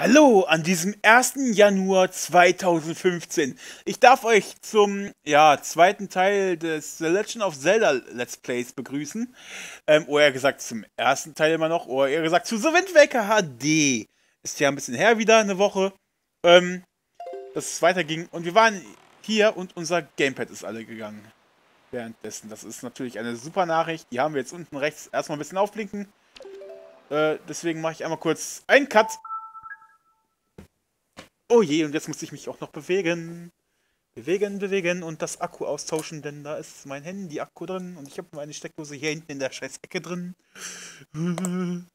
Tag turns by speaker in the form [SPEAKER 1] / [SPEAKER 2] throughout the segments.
[SPEAKER 1] Hallo an diesem 1. Januar 2015. Ich darf euch zum ja, zweiten Teil des The Legend of Zelda Let's Plays begrüßen. Ähm, oder eher gesagt zum ersten Teil immer noch. Oder eher gesagt zu The Wind Waker HD. Ist ja ein bisschen her wieder, eine Woche. Ähm, dass es weiterging. Und wir waren hier und unser Gamepad ist alle gegangen. Währenddessen. Das ist natürlich eine super Nachricht. Die haben wir jetzt unten rechts erstmal ein bisschen aufblinken. Äh, deswegen mache ich einmal kurz einen Cut. Oh je, und jetzt muss ich mich auch noch bewegen. Bewegen, bewegen und das Akku austauschen, denn da ist mein Handy-Akku drin und ich habe meine Steckdose hier hinten in der scheiß Ecke drin.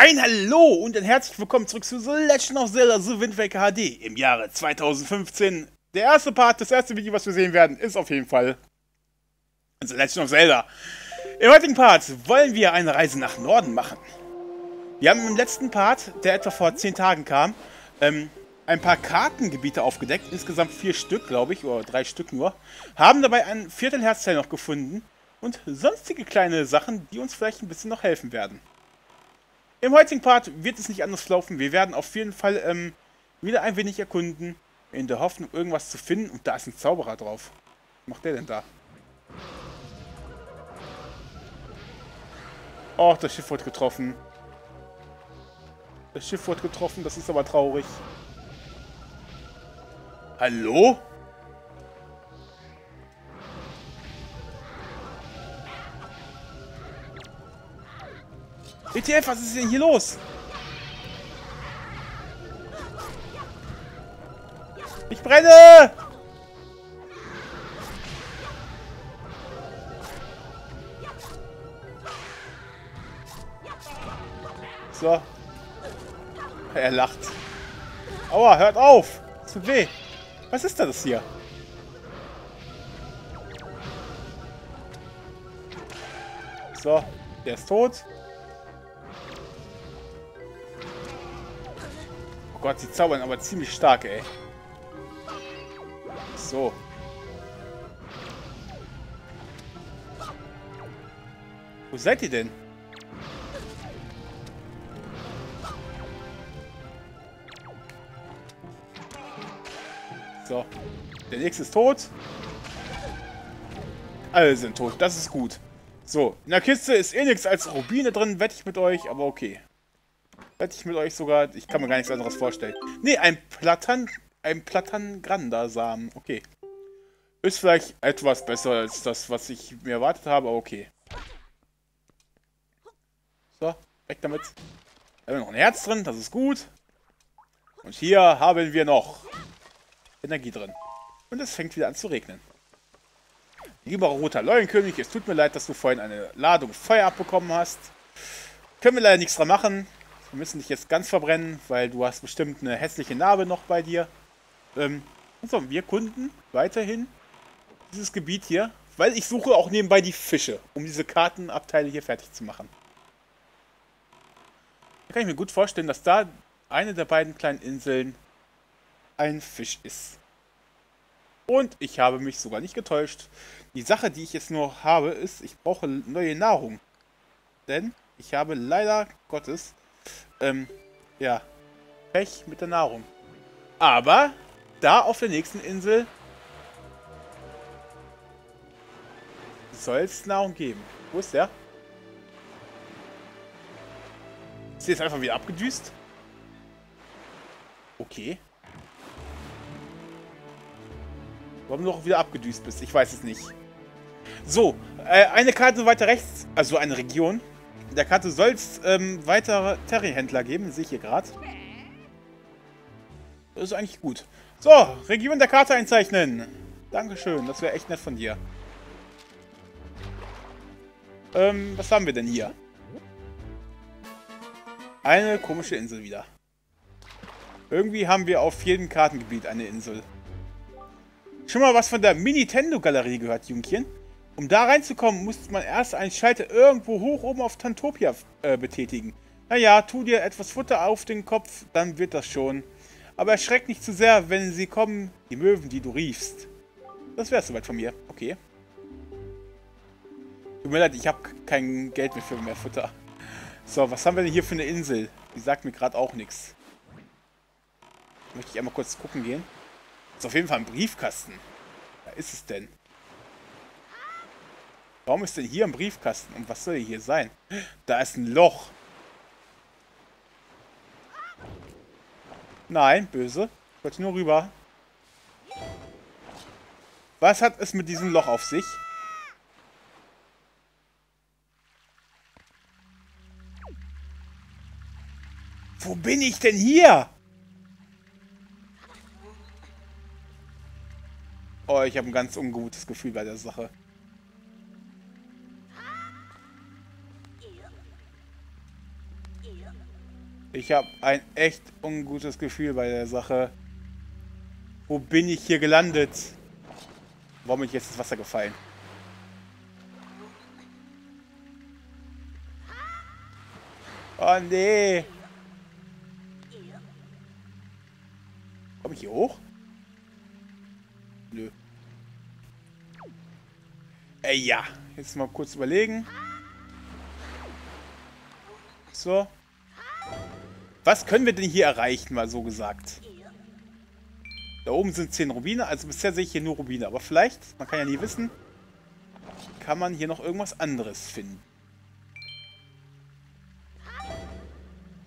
[SPEAKER 1] Ein Hallo und ein herzlich willkommen zurück zu The Legend of Zelda The Wind Waker HD im Jahre 2015. Der erste Part, das erste Video, was wir sehen werden, ist auf jeden Fall The Legend of Zelda. Im heutigen Part wollen wir eine Reise nach Norden machen. Wir haben im letzten Part, der etwa vor 10 Tagen kam, ähm, ein paar Kartengebiete aufgedeckt, insgesamt vier Stück, glaube ich, oder drei Stück nur, haben dabei ein Viertelherzteil noch gefunden und sonstige kleine Sachen, die uns vielleicht ein bisschen noch helfen werden. Im heutigen Part wird es nicht anders laufen. Wir werden auf jeden Fall ähm, wieder ein wenig erkunden, in der Hoffnung, irgendwas zu finden. Und da ist ein Zauberer drauf. Was macht der denn da? Oh, das Schiff wurde getroffen. Das Schiff wurde getroffen, das ist aber traurig. Hallo? ETF, was ist denn hier los? Ich brenne! So. Er lacht. Aua, hört auf! Tut weh. Was ist das hier? So, der ist tot. Gott, sie zaubern aber ziemlich stark, ey. So. Wo seid ihr denn? So. Der nächste ist tot. Alle sind tot. Das ist gut. So. In der Kiste ist eh nichts als Rubine drin, wette ich mit euch, aber okay. Hätte ich mit euch sogar... Ich kann mir gar nichts anderes vorstellen. Nee, ein Platan... Ein Platangranda-Samen. Okay. Ist vielleicht etwas besser als das, was ich mir erwartet habe, aber okay. So, weg damit. Da haben wir noch ein Herz drin, das ist gut. Und hier haben wir noch Energie drin. Und es fängt wieder an zu regnen. Lieber roter Leuenkönig, es tut mir leid, dass du vorhin eine Ladung Feuer abbekommen hast. Können wir leider nichts dran machen. Wir müssen dich jetzt ganz verbrennen, weil du hast bestimmt eine hässliche Narbe noch bei dir. Ähm, so, wir kunden weiterhin dieses Gebiet hier, weil ich suche auch nebenbei die Fische, um diese Kartenabteile hier fertig zu machen. Da kann ich mir gut vorstellen, dass da eine der beiden kleinen Inseln ein Fisch ist. Und ich habe mich sogar nicht getäuscht. Die Sache, die ich jetzt nur habe, ist, ich brauche neue Nahrung. Denn ich habe leider Gottes ähm, ja, Pech mit der Nahrung. Aber da auf der nächsten Insel soll es Nahrung geben. Wo ist der? Ist der jetzt einfach wieder abgedüst? Okay. Warum du auch wieder abgedüst bist, ich weiß es nicht. So, äh, eine Karte weiter rechts, also eine Region der Karte soll es ähm, weitere Terry-Händler geben, sehe ich hier gerade. Das ist eigentlich gut. So, Region der Karte einzeichnen. Dankeschön, das wäre echt nett von dir. Ähm, was haben wir denn hier? Eine komische Insel wieder. Irgendwie haben wir auf jedem Kartengebiet eine Insel. Schon mal was von der Mini-Tendo-Galerie gehört, Jungchen? Um da reinzukommen, muss man erst einen Schalter irgendwo hoch oben auf Tantopia äh, betätigen. Naja, tu dir etwas Futter auf den Kopf, dann wird das schon. Aber erschreck nicht zu sehr, wenn sie kommen, die Möwen, die du riefst. Das wär's soweit von mir. Okay. Tut mir leid, ich habe kein Geld mehr für mehr Futter. So, was haben wir denn hier für eine Insel? Die sagt mir gerade auch nichts. Möchte ich einmal kurz gucken gehen. Ist auf jeden Fall ein Briefkasten. Da ist es denn. Warum ist denn hier ein Briefkasten? Und was soll hier sein? Da ist ein Loch. Nein, böse. Ich wollte nur rüber. Was hat es mit diesem Loch auf sich? Wo bin ich denn hier? Oh, ich habe ein ganz ungutes Gefühl bei der Sache. Ich habe ein echt ungutes Gefühl bei der Sache. Wo bin ich hier gelandet? Warum bin ich jetzt ins Wasser gefallen? Oh nee. Komme ich hier hoch? Nö. Ey, ja. Jetzt mal kurz überlegen. So. Was können wir denn hier erreichen, mal so gesagt? Da oben sind 10 Rubine. Also bisher sehe ich hier nur Rubine. Aber vielleicht, man kann ja nie wissen, kann man hier noch irgendwas anderes finden.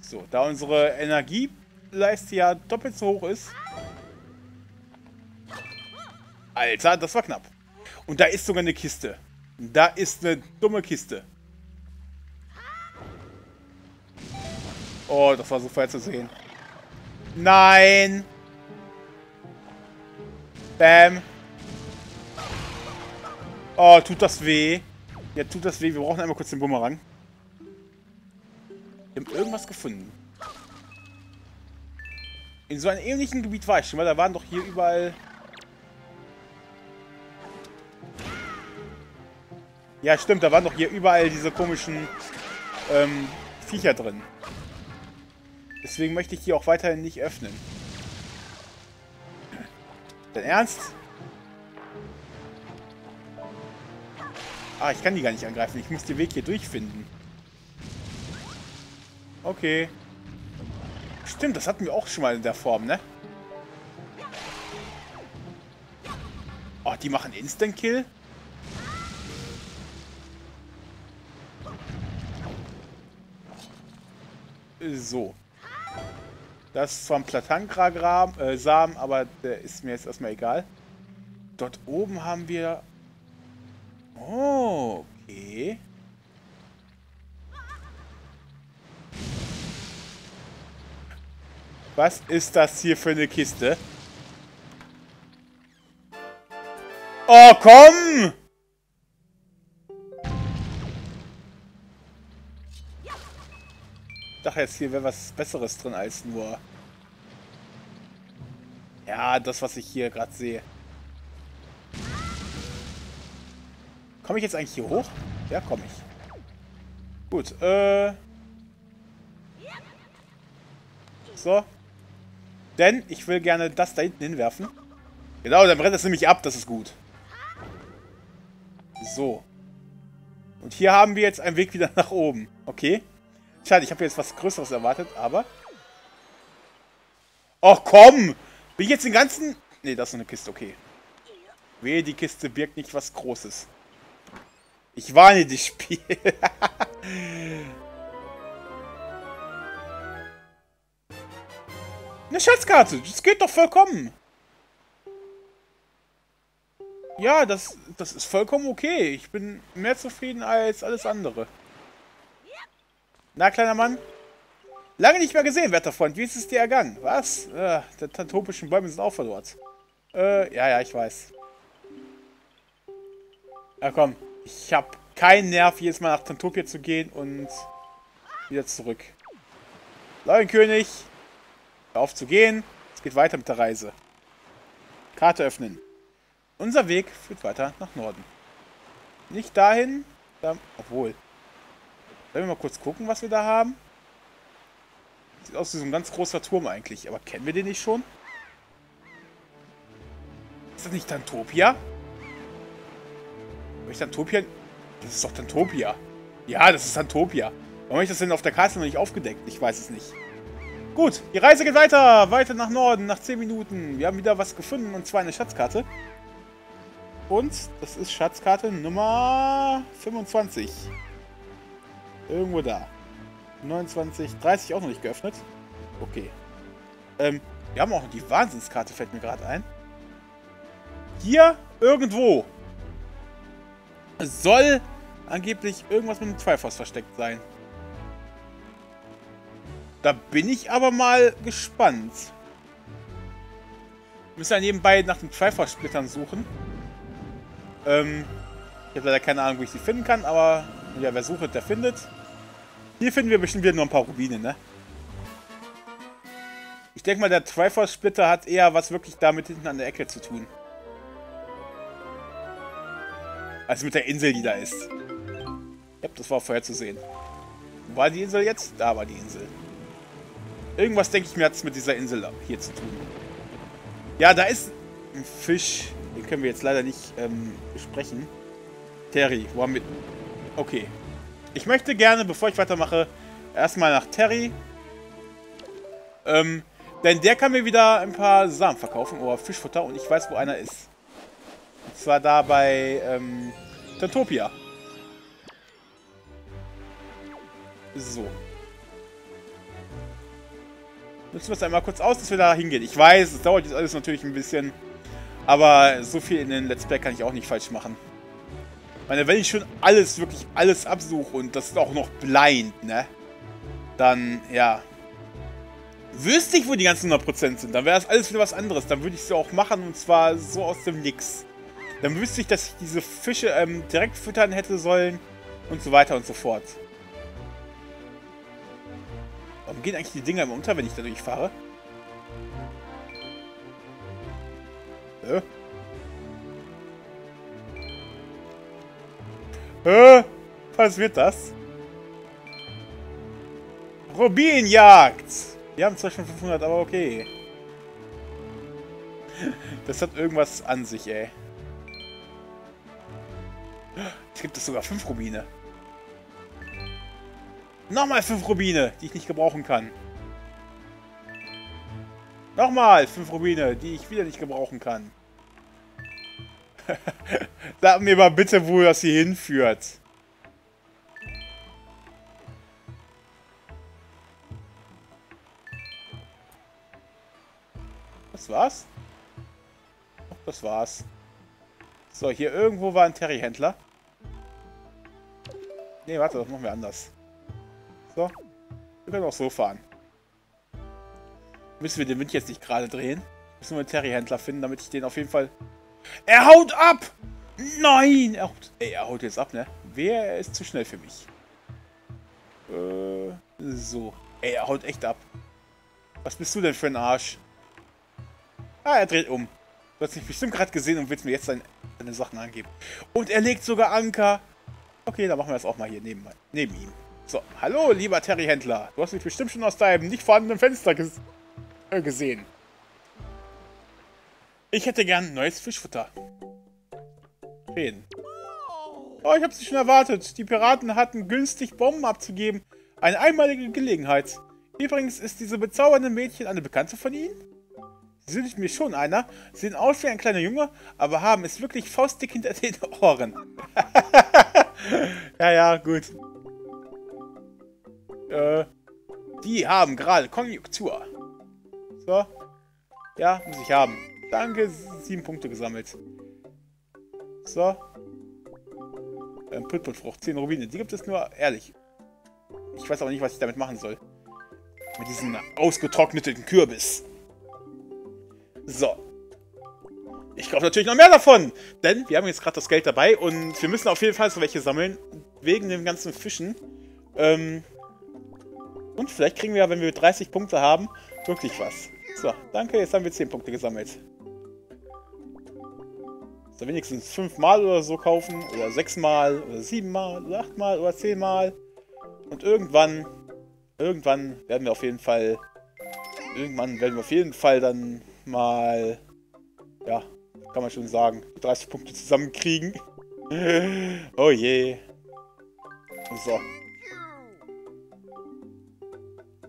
[SPEAKER 1] So, da unsere Energieleiste ja doppelt so hoch ist. Alter, das war knapp. Und da ist sogar eine Kiste. Da ist eine dumme Kiste. Oh, das war so schwer zu sehen. Nein! Bam. Oh, tut das weh. Ja, tut das weh. Wir brauchen einmal kurz den Bumerang. Wir haben irgendwas gefunden. In so einem ähnlichen Gebiet war ich schon mal. Da waren doch hier überall... Ja, stimmt. Da waren doch hier überall diese komischen ähm, Viecher drin. Deswegen möchte ich die auch weiterhin nicht öffnen. Dein Ernst? Ah, ich kann die gar nicht angreifen. Ich muss den Weg hier durchfinden. Okay. Stimmt, das hatten wir auch schon mal in der Form, ne? Oh, die machen Instant-Kill? So. Das ist zwar ein Platankra-Samen, äh, aber der ist mir jetzt erstmal egal. Dort oben haben wir... Oh, okay. Was ist das hier für eine Kiste? Oh, komm! Dachte jetzt, hier wäre was Besseres drin als nur... Ja, das, was ich hier gerade sehe. Komme ich jetzt eigentlich hier hoch? Ja, komme ich. Gut, äh... So. Denn ich will gerne das da hinten hinwerfen. Genau, dann brennt es nämlich ab, das ist gut. So. Und hier haben wir jetzt einen Weg wieder nach oben. Okay. Schade, ich habe jetzt was Größeres erwartet, aber... Och, komm! Bin ich jetzt den ganzen... Ne, das ist eine Kiste, okay. Wehe, die Kiste birgt nicht was Großes. Ich warne dich, Spiel. eine Schatzkarte, das geht doch vollkommen. Ja, das, das ist vollkommen okay. Ich bin mehr zufrieden als alles andere. Na, kleiner Mann? Lange nicht mehr gesehen, werter Freund. Wie ist es dir ergangen? Was? Äh, die tantopischen Bäume sind auch verdorrt. Äh, ja, ja, ich weiß. Ja, komm. Ich habe keinen Nerv, jedes Mal nach Tantopia zu gehen und wieder zurück. Leuenkönig, auf zu gehen. Es geht weiter mit der Reise. Karte öffnen. Unser Weg führt weiter nach Norden. Nicht dahin. Da, obwohl. Sollen wir mal kurz gucken, was wir da haben? Sieht aus wie so ein ganz großer Turm eigentlich. Aber kennen wir den nicht schon? Ist das nicht Tantopia? Habe ich Tantopia... Das ist doch Tantopia. Ja, das ist Tantopia. Warum habe ich das denn auf der Karte noch nicht aufgedeckt? Ich weiß es nicht. Gut, die Reise geht weiter. Weiter nach Norden, nach 10 Minuten. Wir haben wieder was gefunden, und zwar eine Schatzkarte. Und das ist Schatzkarte Nummer 25. Irgendwo da. 29, 30 auch noch nicht geöffnet. Okay. Ähm, wir haben auch die Wahnsinnskarte, fällt mir gerade ein. Hier irgendwo soll angeblich irgendwas mit dem Triforce versteckt sein. Da bin ich aber mal gespannt. Wir müssen ja nebenbei nach den Triforce-Splittern suchen. Ähm, ich habe leider keine Ahnung, wo ich sie finden kann, aber ja, wer sucht, der findet. Hier finden wir bestimmt wieder nur ein paar Rubine, ne? Ich denke mal, der Triforce-Splitter hat eher was wirklich damit hinten an der Ecke zu tun. Als mit der Insel, die da ist. Ja, das war vorher zu sehen. Wo war die Insel jetzt? Da war die Insel. Irgendwas, denke ich mir, hat es mit dieser Insel hier zu tun. Ja, da ist ein Fisch. Den können wir jetzt leider nicht ähm, besprechen. Terry, wo haben wir... Okay. Ich möchte gerne, bevor ich weitermache, erstmal nach Terry. Ähm, denn der kann mir wieder ein paar Samen verkaufen oder Fischfutter und ich weiß, wo einer ist. Und zwar da bei ähm, Tantopia. So. Nutzen wir es einmal kurz aus, dass wir da hingehen. Ich weiß, es dauert jetzt alles natürlich ein bisschen. Aber so viel in den Let's Play kann ich auch nicht falsch machen. Meine, wenn ich schon alles, wirklich alles absuche und das ist auch noch blind, ne? Dann, ja. Wüsste ich, wo die ganzen 100% sind, dann wäre das alles wieder was anderes. Dann würde ich sie auch machen und zwar so aus dem Nix. Dann wüsste ich, dass ich diese Fische ähm, direkt füttern hätte sollen und so weiter und so fort. Warum gehen eigentlich die Dinger immer unter, wenn ich da durchfahre? Hä? Hä? Was wird das? Rubinjagd! Wir haben zwar schon 500, aber okay. Das hat irgendwas an sich, ey. Es gibt es sogar 5 Rubine. Nochmal fünf Rubine, die ich nicht gebrauchen kann. Nochmal fünf Rubine, die ich wieder nicht gebrauchen kann. Sag mir mal bitte, wo das hier hinführt. Das war's? Das war's. So, hier irgendwo war ein Terry-Händler. Ne, warte, das machen wir anders. So. Wir können auch so fahren. Müssen wir den Wind jetzt nicht gerade drehen? Müssen wir einen Terry-Händler finden, damit ich den auf jeden Fall... Er haut ab! Nein! Er haut, ey, er haut jetzt ab, ne? Wer ist zu schnell für mich? Äh, so. Ey, er haut echt ab. Was bist du denn für ein Arsch? Ah, er dreht um. Du hast mich bestimmt gerade gesehen und willst mir jetzt seine, seine Sachen angeben. Und er legt sogar Anker. Okay, dann machen wir das auch mal hier neben, neben ihm. So, hallo, lieber Terry-Händler. Du hast mich bestimmt schon aus deinem nicht vorhandenen Fenster ges äh, gesehen. Ich hätte gern neues Fischfutter. Reden. Oh, ich habe sie schon erwartet. Die Piraten hatten günstig Bomben abzugeben. Eine einmalige Gelegenheit. Übrigens ist diese bezaubernde Mädchen eine Bekannte von Ihnen? Sie sind mir schon einer, sehen aus wie ein kleiner Junge, aber haben es wirklich faustdick hinter den Ohren. ja, ja, gut. Äh, die haben gerade Konjunktur. So. Ja, muss ich haben. Danke, sieben Punkte gesammelt. So. Ähm, Pulpulfrucht, 10 Rubine. Die gibt es nur, ehrlich. Ich weiß aber nicht, was ich damit machen soll. Mit diesem ausgetrockneten Kürbis. So. Ich kaufe natürlich noch mehr davon. Denn wir haben jetzt gerade das Geld dabei und wir müssen auf jeden Fall so welche sammeln. Wegen den ganzen Fischen. Ähm, und vielleicht kriegen wir ja, wenn wir 30 Punkte haben, wirklich was. So, danke, jetzt haben wir 10 Punkte gesammelt. Also wenigstens fünfmal oder so kaufen. Oder sechsmal oder siebenmal oder achtmal oder zehnmal. Und irgendwann, irgendwann werden wir auf jeden Fall, irgendwann werden wir auf jeden Fall dann mal, ja, kann man schon sagen, 30 Punkte zusammenkriegen. oh je. So.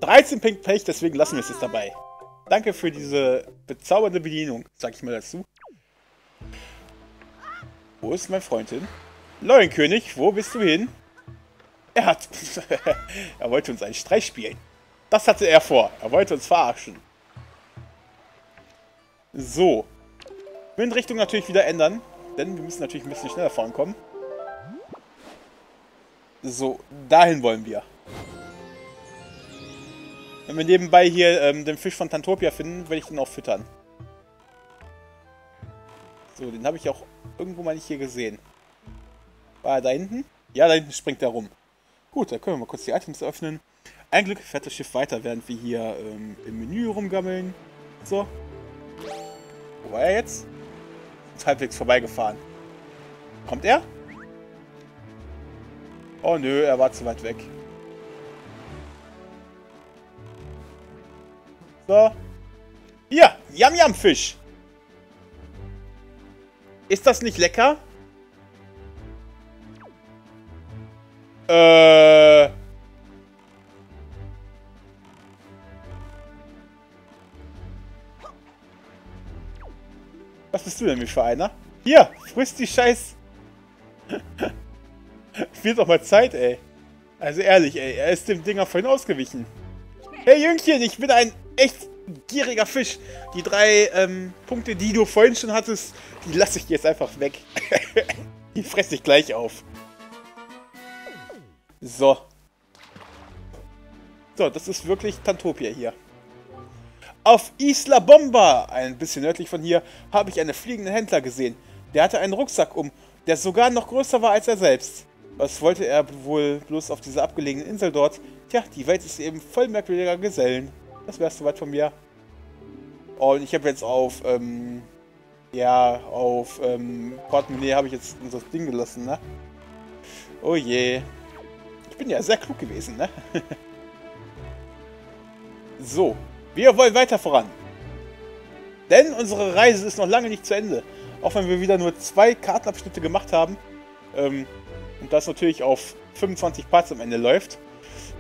[SPEAKER 1] 13 Pink Pech, deswegen lassen wir es jetzt dabei. Danke für diese bezaubernde Bedienung, sag ich mal dazu. Wo ist mein Freund hin? Leuenkönig, wo bist du hin? Er hat... er wollte uns einen Streich spielen. Das hatte er vor. Er wollte uns verarschen. So. Windrichtung natürlich wieder ändern. Denn wir müssen natürlich ein bisschen schneller vorankommen. So, dahin wollen wir. Wenn wir nebenbei hier ähm, den Fisch von Tantopia finden, werde ich den auch füttern. So, den habe ich auch irgendwo mal nicht hier gesehen. War er da hinten? Ja, da hinten springt er rum. Gut, dann können wir mal kurz die Items öffnen. Ein Glück fährt das Schiff weiter, während wir hier ähm, im Menü rumgammeln. So. Wo war er jetzt? Ist halbwegs vorbeigefahren. Kommt er? Oh nö, er war zu weit weg. So. Hier, Yam Yam Fisch. Ist das nicht lecker? Äh... Was bist du denn für einer? Hier, frisst die Scheiß... Wird doch mal Zeit, ey. Also ehrlich, ey, er ist dem Dinger vorhin ausgewichen. Hey Jüngchen, ich bin ein echt gieriger Fisch. Die drei ähm, Punkte, die du vorhin schon hattest, die lasse ich jetzt einfach weg. die fresse ich gleich auf. So. So, das ist wirklich Tantopia hier. Auf Isla Bomba, ein bisschen nördlich von hier, habe ich einen fliegenden Händler gesehen. Der hatte einen Rucksack um, der sogar noch größer war als er selbst. Was wollte er wohl bloß auf dieser abgelegenen Insel dort? Tja, die Welt ist eben voll merkwürdiger Gesellen. Das wär's soweit von mir. Und ich habe jetzt auf, ähm, ja, auf, ähm, Portemonnaie habe ich jetzt unser Ding gelassen, ne? Oh je. Ich bin ja sehr klug gewesen, ne? so, wir wollen weiter voran. Denn unsere Reise ist noch lange nicht zu Ende. Auch wenn wir wieder nur zwei Kartenabschnitte gemacht haben. Ähm, und das natürlich auf 25 Parts am Ende läuft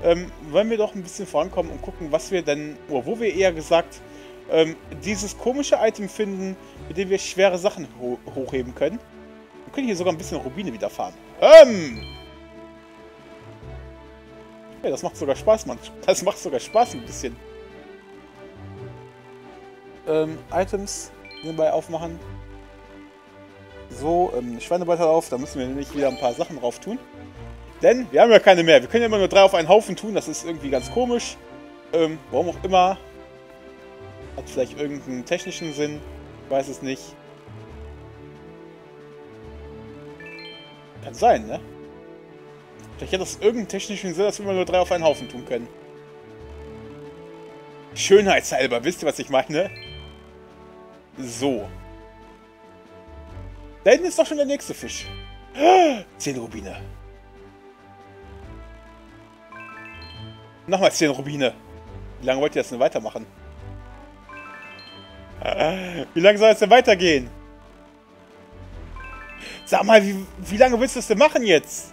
[SPEAKER 1] ähm, wollen wir doch ein bisschen vorankommen und gucken, was wir denn, oder wo wir eher gesagt, ähm, dieses komische Item finden, mit dem wir schwere Sachen ho hochheben können. Wir können hier sogar ein bisschen Rubine wieder fahren. Ähm! Ja, das macht sogar Spaß, Mann. Das macht sogar Spaß ein bisschen. Ähm, Items nebenbei aufmachen. So, ähm, Schweinebalter auf. Da müssen wir nämlich wieder ein paar Sachen drauf tun. Denn wir haben ja keine mehr. Wir können ja immer nur drei auf einen Haufen tun. Das ist irgendwie ganz komisch. Ähm, warum auch immer. Hat vielleicht irgendeinen technischen Sinn. Ich weiß es nicht. Kann sein, ne? Vielleicht hat das irgendeinen technischen Sinn, dass wir immer nur drei auf einen Haufen tun können. Schönheitshalber, wisst ihr, was ich meine? So. Da hinten ist doch schon der nächste Fisch. Zehn Rubine. Nochmal 10 Rubine. Wie lange wollt ihr das denn weitermachen? Wie lange soll es denn weitergehen? Sag mal, wie, wie lange willst du das denn machen jetzt?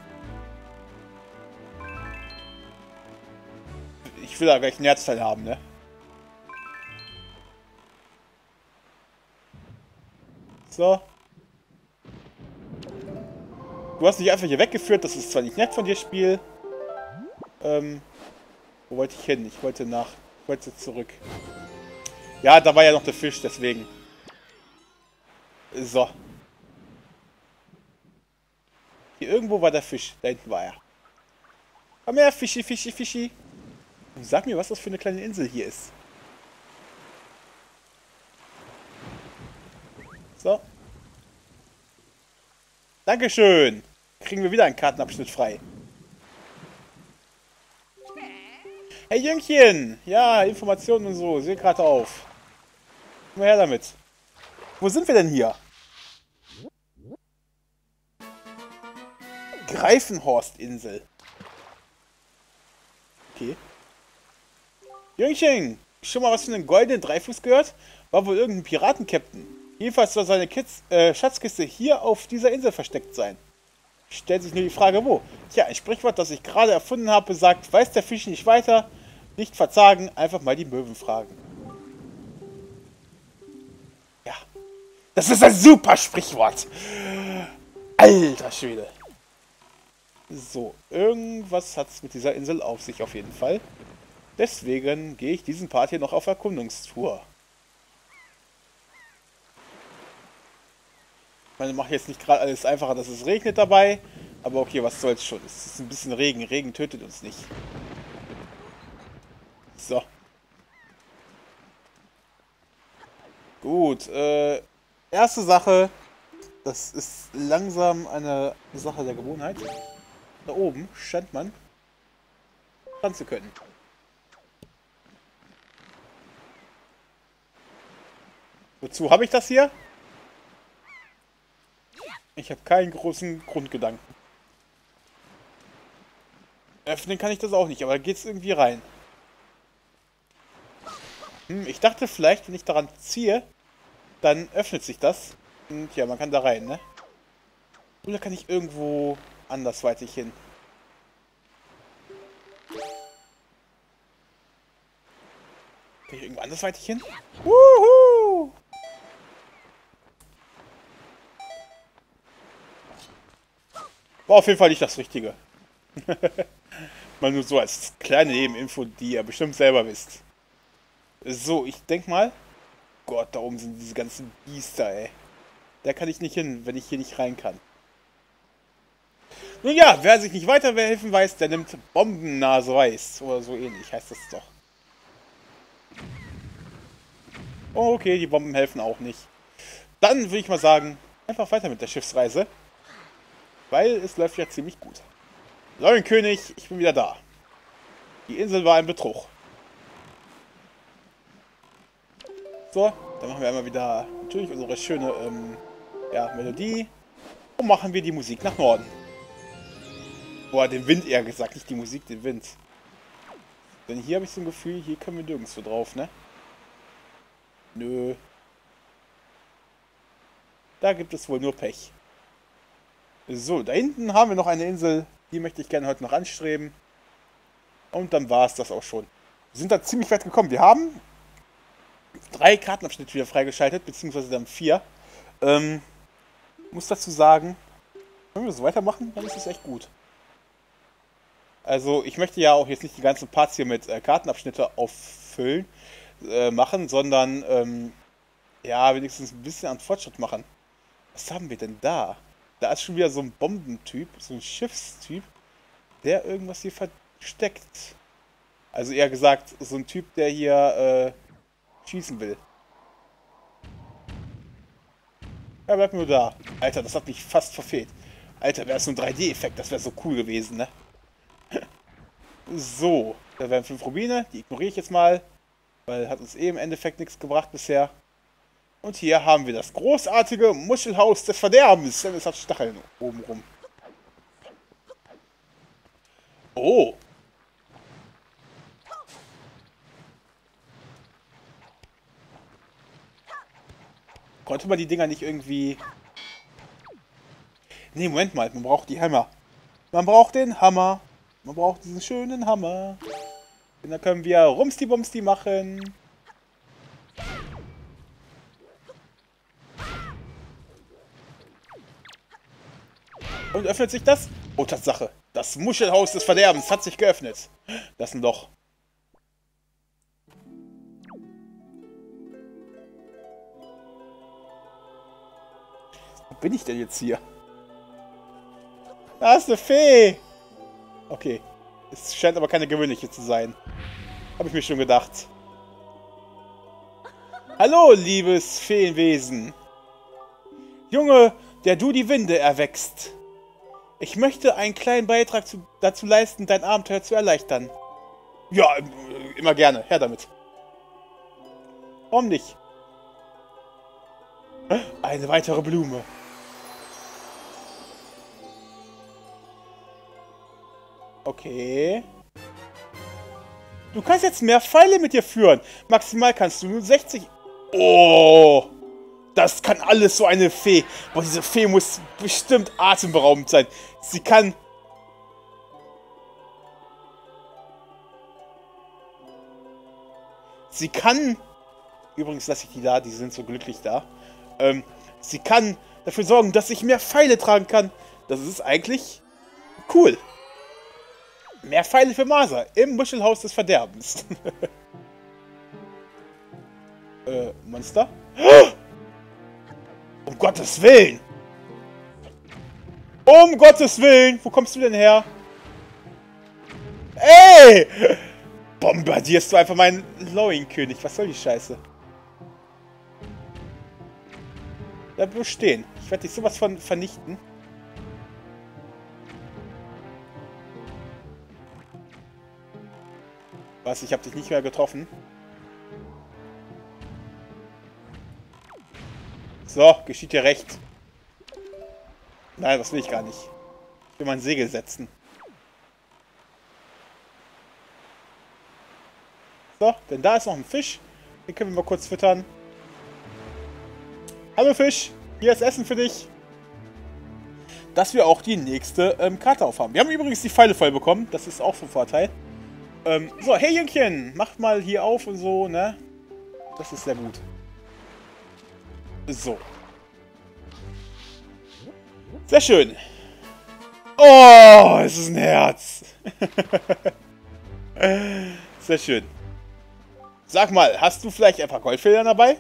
[SPEAKER 1] Ich will da gleich einen Herzteil haben, ne? So. Du hast dich einfach hier weggeführt. Das ist zwar nicht nett von dir, Spiel. Ähm, wo wollte ich hin? Ich wollte nach... Ich wollte zurück. Ja, da war ja noch der Fisch, deswegen. So. Hier irgendwo war der Fisch. Da hinten war er. Komm her, Fischi, Fischi, Fischi. Und sag mir, was das für eine kleine Insel hier ist. So. Dankeschön. Kriegen wir wieder einen Kartenabschnitt frei. Hey Jüngchen! Ja, Informationen und so. Sehe gerade auf. Komm her damit. Wo sind wir denn hier? Greifenhorst-Insel. Okay. Jüngchen, schon mal was von einem goldenen Dreifuß gehört? War wohl irgendein Piratenkapitän. Jedenfalls soll seine Kids, äh, Schatzkiste hier auf dieser Insel versteckt sein. Stellt sich nur die Frage, wo? Tja, ein Sprichwort, das ich gerade erfunden habe, sagt, weiß der Fisch nicht weiter, nicht verzagen, einfach mal die Möwen fragen. Ja, das ist ein super Sprichwort. Alter Schwede. So, irgendwas hat es mit dieser Insel auf sich auf jeden Fall. Deswegen gehe ich diesen Part hier noch auf Erkundungstour. Ich meine, mache jetzt nicht gerade alles einfacher, dass es regnet dabei. Aber okay, was soll's schon. Es ist ein bisschen Regen. Regen tötet uns nicht. So. Gut, äh, erste Sache. Das ist langsam eine Sache der Gewohnheit. Da oben scheint man dran zu können. Wozu habe ich das hier? Ich habe keinen großen Grundgedanken. Öffnen kann ich das auch nicht, aber da geht es irgendwie rein. Hm, ich dachte vielleicht, wenn ich daran ziehe, dann öffnet sich das. Und ja, man kann da rein, ne? Oder kann ich irgendwo andersweitig hin? Kann ich irgendwo andersweitig hin? Wuhu! War auf jeden Fall nicht das Richtige. mal nur so als kleine Nebeninfo, die ihr bestimmt selber wisst. So, ich denk mal. Gott, da oben sind diese ganzen Biester, ey. Da kann ich nicht hin, wenn ich hier nicht rein kann. Nun ja, wer sich nicht weiterhelfen weiß, der nimmt Bombennase weiß. Oder so ähnlich heißt das doch. Oh, okay, die Bomben helfen auch nicht. Dann würde ich mal sagen, einfach weiter mit der Schiffsreise. Weil es läuft ja ziemlich gut. König, ich bin wieder da. Die Insel war ein Betrug. So, dann machen wir einmal wieder natürlich unsere schöne ähm, ja, Melodie. Und machen wir die Musik nach Norden. Boah, den Wind eher gesagt, nicht die Musik, den Wind. Denn hier habe ich so ein Gefühl, hier können wir nirgendwo drauf, ne? Nö. Da gibt es wohl nur Pech. So, da hinten haben wir noch eine Insel. Die möchte ich gerne heute noch anstreben. Und dann war es das auch schon. Wir sind da ziemlich weit gekommen. Wir haben drei Kartenabschnitte wieder freigeschaltet, beziehungsweise dann vier. Ähm, muss dazu sagen, wenn wir so weitermachen, dann ist es echt gut. Also ich möchte ja auch jetzt nicht die ganzen Parts hier mit äh, Kartenabschnitte auffüllen, äh, machen, sondern ähm, ja, wenigstens ein bisschen an Fortschritt machen. Was haben wir denn da? Da ist schon wieder so ein Bombentyp, so ein Schiffstyp, der irgendwas hier versteckt. Also eher gesagt, so ein Typ, der hier äh, schießen will. Er bleibt nur da. Alter, das hat mich fast verfehlt. Alter, wäre es ein 3D-Effekt, das wäre so cool gewesen, ne? so, da wären 5 Rubine, die ignoriere ich jetzt mal, weil hat uns eh im Endeffekt nichts gebracht bisher. Und hier haben wir das großartige Muschelhaus des Verderbens, denn es hat Stacheln oben rum. Oh. Konnte man die Dinger nicht irgendwie... Ne, Moment mal, man braucht die Hammer. Man braucht den Hammer. Man braucht diesen schönen Hammer. Und dann können wir Rumsti-Bumsti machen. Und öffnet sich das? Oh, Tatsache. Das Muschelhaus des Verderbens hat sich geöffnet. Das ist ein Loch. Bin ich denn jetzt hier? Da ist eine Fee. Okay. Es scheint aber keine gewöhnliche zu sein. Habe ich mir schon gedacht. Hallo, liebes Feenwesen. Junge, der du die Winde erwächst. Ich möchte einen kleinen Beitrag zu, dazu leisten, dein Abenteuer zu erleichtern. Ja, immer gerne. Her damit. Warum nicht? Eine weitere Blume. Okay. Du kannst jetzt mehr Pfeile mit dir führen. Maximal kannst du nur 60... Oh! Das kann alles so eine Fee. Boah, diese Fee muss bestimmt atemberaubend sein. Sie kann... Sie kann... Übrigens lasse ich die da, die sind so glücklich da. Ähm, sie kann dafür sorgen, dass ich mehr Pfeile tragen kann. Das ist eigentlich cool. Mehr Pfeile für Masa im Muschelhaus des Verderbens. äh, Monster? Um Gottes Willen! Um Gottes Willen! Wo kommst du denn her? Ey! Bombardierst du einfach meinen Lowing-König. Was soll die Scheiße? Bleib nur stehen. Ich werde dich sowas von vernichten. Was? Ich habe dich nicht mehr getroffen. So, geschieht dir recht. Nein, das will ich gar nicht. Ich will mein Segel setzen. So, denn da ist noch ein Fisch. Den können wir mal kurz füttern. Hallo Fisch, hier ist Essen für dich. Dass wir auch die nächste ähm, Karte aufhaben. Wir haben übrigens die Pfeile voll bekommen. Das ist auch von Vorteil. Ähm, so, hey Jüngchen, macht mal hier auf und so, ne? Das ist sehr gut. So. Sehr schön. Oh, es ist ein Herz. sehr schön. Sag mal, hast du vielleicht ein paar Goldfedern dabei?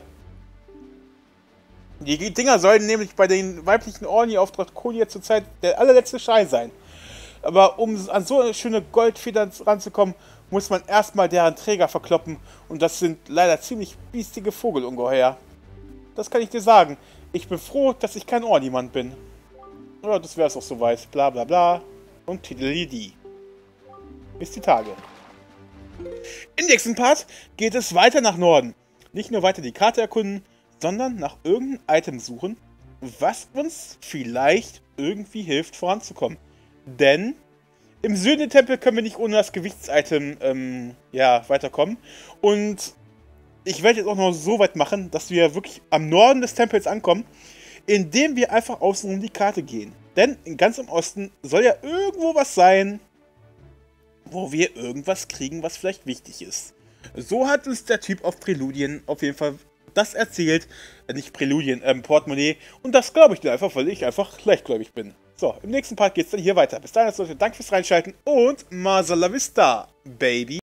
[SPEAKER 1] Die Dinger sollen nämlich bei den weiblichen Orni auf Draconia zurzeit der allerletzte Schein sein. Aber um an so schöne Goldfedern ranzukommen, muss man erstmal deren Träger verkloppen. Und das sind leider ziemlich biestige Vogelungeheuer. Das kann ich dir sagen. Ich bin froh, dass ich kein Orniemand bin. Ja, das wäre es auch soweit. Bla bla bla. Und Tidelidi. Bis die Tage. Im nächsten Part geht es weiter nach Norden. Nicht nur weiter die Karte erkunden, sondern nach irgendeinem Item suchen, was uns vielleicht irgendwie hilft voranzukommen. Denn im Süden-Tempel können wir nicht ohne das Gewichts-Item ähm, ja, weiterkommen. Und ich werde jetzt auch noch so weit machen, dass wir wirklich am Norden des Tempels ankommen, indem wir einfach außen um die Karte gehen. Denn ganz im Osten soll ja irgendwo was sein, wo wir irgendwas kriegen, was vielleicht wichtig ist. So hat uns der Typ auf Präludien auf jeden Fall das erzählt. Äh, nicht Präludien, ähm, Portemonnaie. Und das glaube ich dir einfach, weil ich einfach leichtgläubig bin. So, im nächsten Part geht es dann hier weiter. Bis dahin, Leute, danke fürs Reinschalten und Masala Vista, Baby.